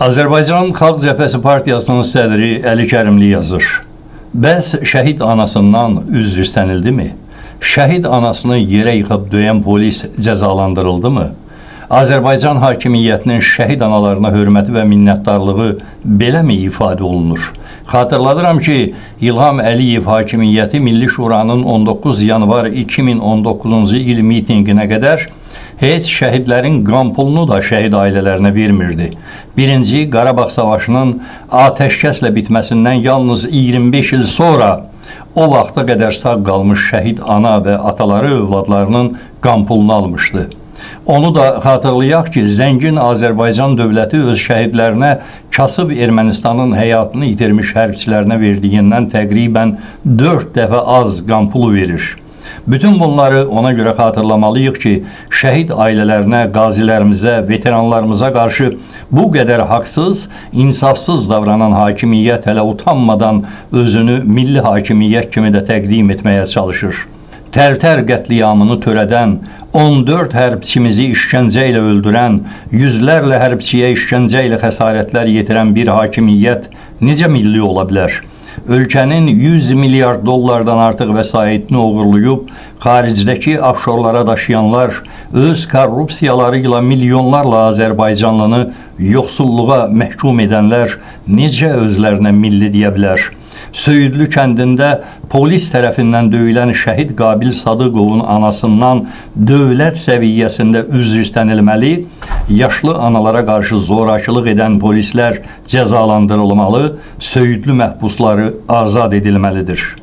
Azərbaycan Xalq Cəbhəsi Partiyasının sədri Əli Kərimli yazır. Bəs şəhid anasından üzr istənildimi? Şəhid anasını yerə yıxıb döyən polis cəzalandırıldımı? Azərbaycan hakimiyyətinin şəhid analarına hörməti və minnətdarlığı beləmi ifadə olunur? Xatırladıram ki, İlham Əliyev hakimiyyəti Milli Şuranın 19 yanvar 2019-cu il mitinqinə qədər heç şəhidlərin qan pulunu da şəhid ailələrinə vermirdi. Birinci Qarabağ savaşının atəşkəslə bitməsindən yalnız 25 il sonra o vaxta qədər sağ qalmış şəhid ana və ataları övladlarının qan pulunu almışdı. Onu da xatırlayaq ki, zəngin Azərbaycan dövləti öz şəhidlərinə kasıb Ermənistanın həyatını itirmiş hərbçilərinə verdiyindən təqribən 4 dəfə az qan pulu verir. Bütün bunları ona görə xatırlamalıyıq ki, şəhid ailələrinə, qazilərimizə, veteranlarımıza qarşı bu qədər haqsız, insafsız davranan hakimiyyət hələ utanmadan özünü milli hakimiyyət kimi də təqdim etməyə çalışır. Tərtər qətliamını törədən, 14 hərbçimizi işgəncə ilə öldürən, yüzlərlə hərbçiyə işgəncə ilə xəsarətlər yetirən bir hakimiyyət necə milli ola bilər? Ölkənin 100 milyard dollardan artıq vəsaitini uğurlayıb, xaricdəki afşorlara daşıyanlar öz korrupsiyaları ilə milyonlarla Azərbaycanlını yoxsulluğa məhkum edənlər necə özlərinə milli deyə bilər? Söyüdlü kəndində polis tərəfindən döyülən şəhid Qabil Sadıqovun anasından dövlət səviyyəsində üzr istənilməli, yaşlı analara qarşı zorakılıq edən polislər cəzalandırılmalı, söyüdlü məhbusları azad edilməlidir.